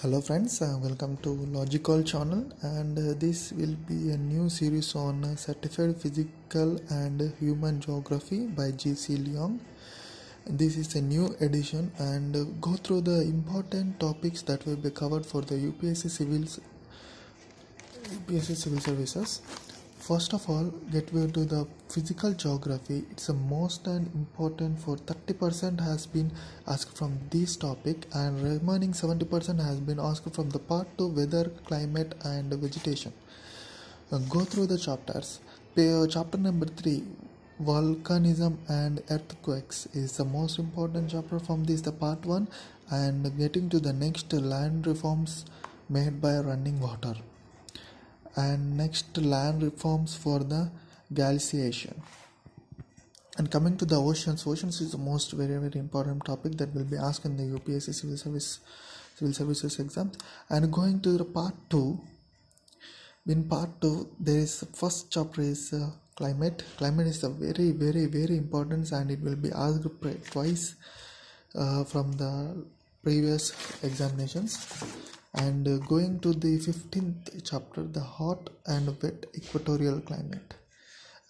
hello friends. Uh, welcome to logical channel. And uh, this will be a new series on uh, certificate physical and human geography by gc leong. This is a new edition. And uh, go through the important topics that will be covered for the upsc civil upsc civil services first of all get we to the physical geography. It's the most and important for 30% has been asked from this topic and remaining 70% has been asked from the part to weather climate and vegetation. Uh, go through the chapters. Uh, chapter number 3 volcanism and earthquakes is the most important chapter from this the part 1 and getting to the next landforms made by running water and next landforms for the glaciation. And coming to the oceans oceans is the most very very important topic that will be asked in the upsc civil service civil services exam and going to the part 2 in part 2 there is first chapter is uh, climate. Climate is a very very very important and it will be asked twice uh, from the previous examinations and going to the 15th chapter the hot and wet equatorial climate.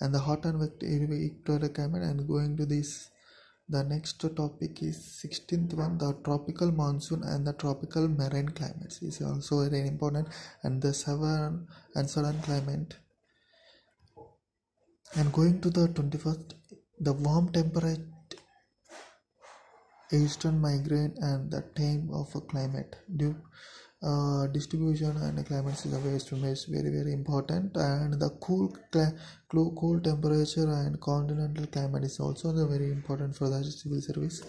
And the hot and wet equatorial climate and going to this the next topic is 16th one the tropical monsoon and the tropical marine climates is also very important. And the southern and southern climate. And going to the 21st the warm temperate eastern margin and the time of a climate. Due uh, distribution and climate system is very very important. And the cool cool, cool temperature and continental climate is also very important for the civil service.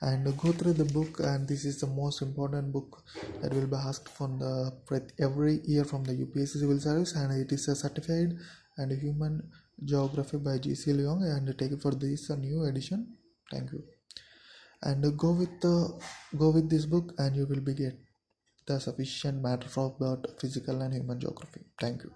And go through the book and this is the most important book that will be asked from the every year from the UPSC civil service. And it is a certificate and human geography by GC Leong. And take it for this a new edition. Thank you and go with the go with this book and you will be get the sufficient matter of about physical and human geography. Thank you.